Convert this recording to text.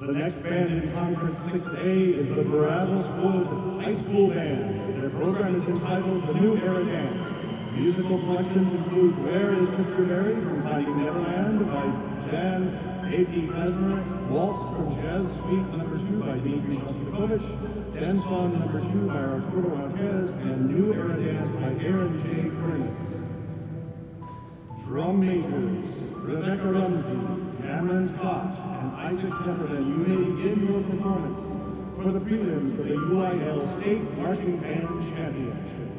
The next band in Conference 6A is the Brazos Wood High School Band. Their program is entitled The New Era Dance. Musical selections include Where is Mr. Barrie from Finding Neverland by Jan A.P. Kaczmarek, Waltz from Jazz Suite Number 2 by Dmitry Shostakovich, Danzón Number 2 by Arturo Marquez, and New Era Dance by Aaron J. Kernis. Drum majors, Rebecca Rumsey, Cameron Scott, Isaac Temperman, you may begin your performance for the prelims for the UIL State Marching Band Championship.